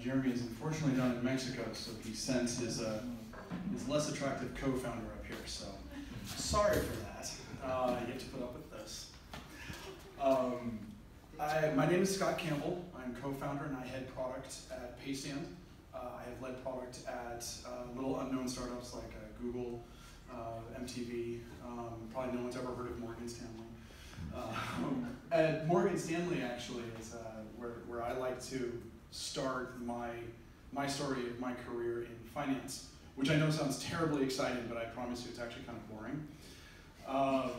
Jeremy is unfortunately down in Mexico, so he sends his, uh, his less attractive co-founder up here. So sorry for that. Uh, you have to put up with this. Um, I, my name is Scott Campbell. I'm co-founder and I head product at PayStand. Uh, I have led product at uh, little unknown startups like uh, Google, uh, MTV. Um, probably no one's ever heard of Morgan Stanley. At Morgan Stanley actually is where, where I like to start my, my story of my career in finance, which I know sounds terribly exciting, but I promise you it's actually kind of boring. Um,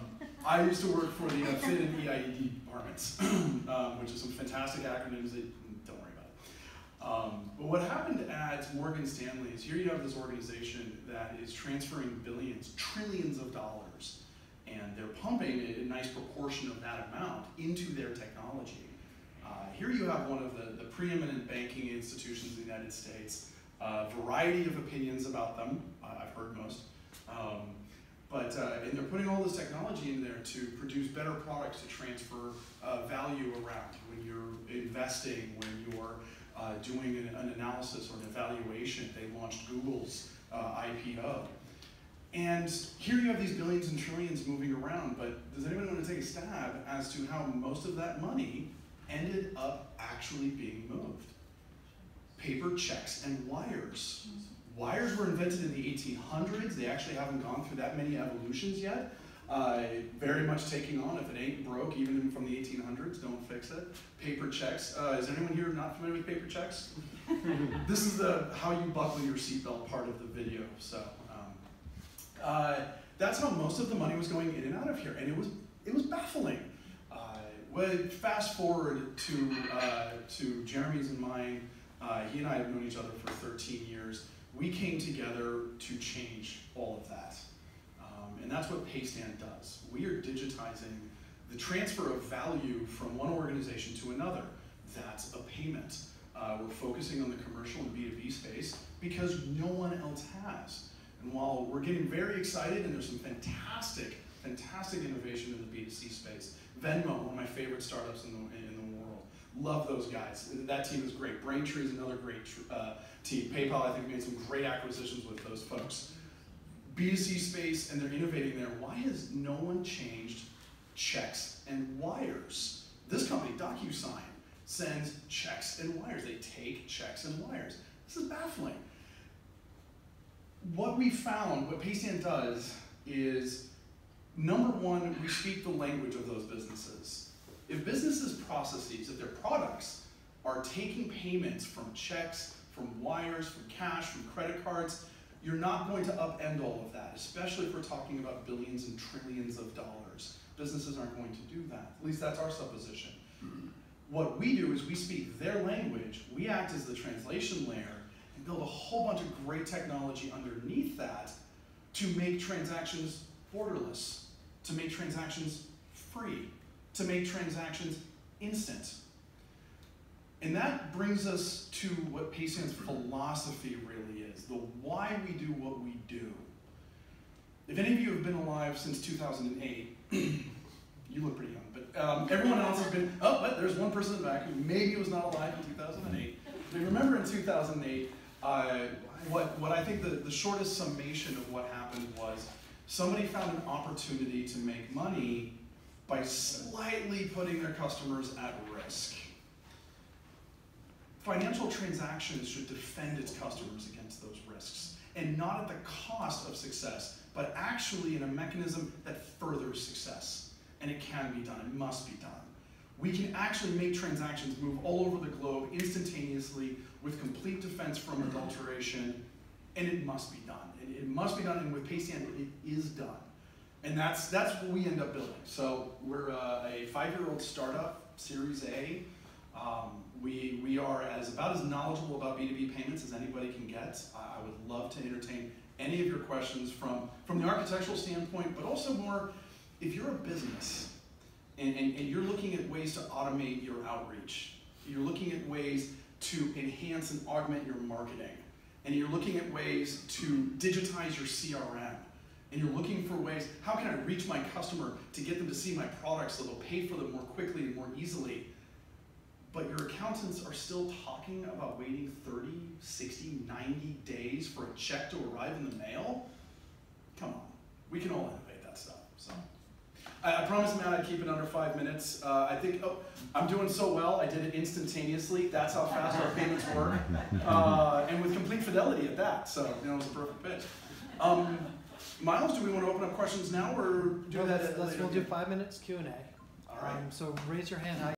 I used to work for the FID and EIED departments, um, which is some fantastic acronyms that don't worry about. Um, but what happened at Morgan Stanley is here you have this organization that is transferring billions, trillions of dollars, and they're pumping a nice proportion of that amount into their technology. Uh, here you have one of the, the preeminent banking institutions in the United States, a variety of opinions about them, I've heard most. Um, but, uh, and they're putting all this technology in there to produce better products to transfer uh, value around when you're investing, when you're uh, doing an, an, analysis or an evaluation. They launched Google's uh, IPO. And here you have these billions and trillions moving around, but does anyone want to take a stab as to how most of that money ended up actually being moved? Paper checks and wires. Wires were invented in the 1800s. They actually haven't gone through that many evolutions yet. Uh, very much taking on. If it ain't broke, even from the 1800s, don't fix it. Paper checks. Uh, is anyone here not familiar with paper checks? this is the how you buckle your seatbelt part of the video. So um, uh, that's how most of the money was going in and out of here, and it was it was baffling. Well, fast forward to uh, to Jeremy's and mine. Uh, he and I have known each other for 13 years. We came together to change all of that. Um, and that's what PayStand does. We are digitizing the transfer of value from one organization to another. That's a payment. Uh, we're focusing on the commercial and B2B space because no one else has. And while we're getting very excited and there's some fantastic, fantastic innovation in the B2C space, Venmo, one of my favorite startups in the, in the world, love those guys. That team is great. Braintree is another great uh, team. PayPal, I think, made some great acquisitions with those folks. B2C space, and they're innovating there. Why has no one changed checks and wires? This company, DocuSign, sends checks and wires. They take checks and wires. This is baffling. What we found, what PayStand does, is number one, we speak the language of those businesses. If businesses' processes, if their products are taking payments from checks, from wires, from cash, from credit cards, you're not going to upend all of that, especially if we're talking about billions and trillions of dollars. Businesses aren't going to do that. At least that's our supposition. What we do is we speak their language, we act as the translation layer, and build a whole bunch of great technology underneath that to make transactions borderless, to make transactions free, to make transactions instant. And that brings us to what PayStand's philosophy really is, the why we do what we do. If any of you have been alive since 2008, you look pretty young, but um, everyone else has been, oh, but there's one person in the back who maybe was not alive in 2008. But remember in 2008, uh, what, what I think the, the shortest summation of what happened was somebody found an opportunity to make money by slightly putting their customers at risk financial transactions should defend its customers against those risks, and not at the cost of success, but actually in a mechanism that furthers success. And it can be done, it must be done. We can actually make transactions move all over the globe instantaneously with complete defense from adulteration, and it must be done. It, it must be done, and with PayStand, it is done. And that's, that's what we end up building. So we're uh, a five-year-old startup, Series A. Um, we, we are as about as knowledgeable about B2B payments as anybody can get. I would love to entertain any of your questions from, from the architectural standpoint, but also more if you're a business and, and, and you're looking at ways to automate your outreach, you're looking at ways to enhance and augment your marketing, and you're looking at ways to digitize your CRM, and you're looking for ways, how can I reach my customer to get them to see my products so they'll pay for them more quickly and more easily? but your accountants are still talking about waiting 30, 60, 90 days for a check to arrive in the mail? Come on, we can all innovate that stuff, so. I, I promised Matt I'd keep it under five minutes. Uh, I think, oh, I'm doing so well, I did it instantaneously. That's how fast our payments work. Uh, and with complete fidelity at that, so, you know, it was a perfect pitch. Um, Miles, do we want to open up questions now or do No, that let's- let's- later We'll do five minutes Q and A. All right. Um, So raise your hand